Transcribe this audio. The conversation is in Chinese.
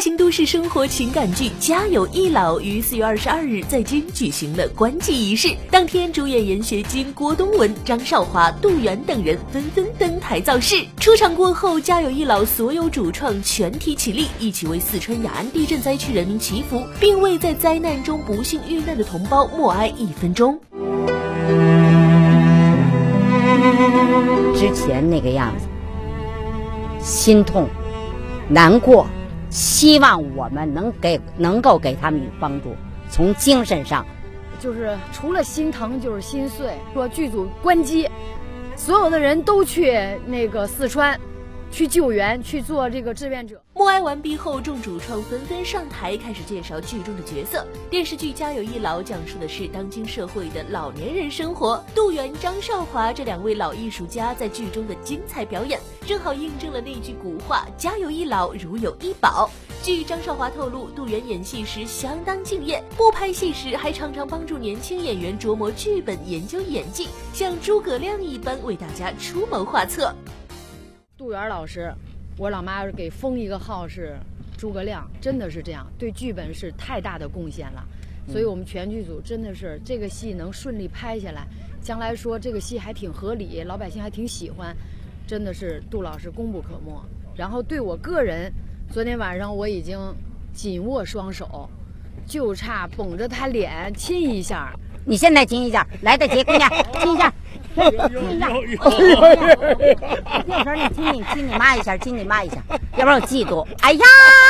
型都市生活情感剧《家有一老》于四月二十二日在京举行了关机仪式。当天，主演严学晶、郭冬文、张少华、杜源等人纷纷登台造势。出场过后，《家有一老》所有主创全体起立，一起为四川雅安地震灾区人民祈福，并为在灾难中不幸遇难的同胞默哀一分钟。之前那个样子，心痛、难过。希望我们能给能够给他们以帮助，从精神上，就是除了心疼就是心碎。说剧组关机，所有的人都去那个四川。去救援，去做这个志愿者。默哀完毕后，众主创纷纷上台，开始介绍剧中的角色。电视剧《家有一老》讲述的是当今社会的老年人生活。杜源、张少华这两位老艺术家在剧中的精彩表演，正好印证了那句古话：“家有一老，如有一宝。”据张少华透露，杜源演戏时相当敬业，不拍戏时还常常帮助年轻演员琢磨剧本、研究演技，像诸葛亮一般为大家出谋划策。杜源老师，我老妈给封一个号是诸葛亮，真的是这样，对剧本是太大的贡献了。所以我们全剧组真的是这个戏能顺利拍下来，将来说这个戏还挺合理，老百姓还挺喜欢，真的是杜老师功不可没。然后对我个人，昨天晚上我已经紧握双手，就差捧着他脸亲一下。你现在亲一下，来得及，姑娘，亲一下。亲一下，那时候你亲你亲你妈一下，亲你妈一下，要不然我嫉妒。哎呀！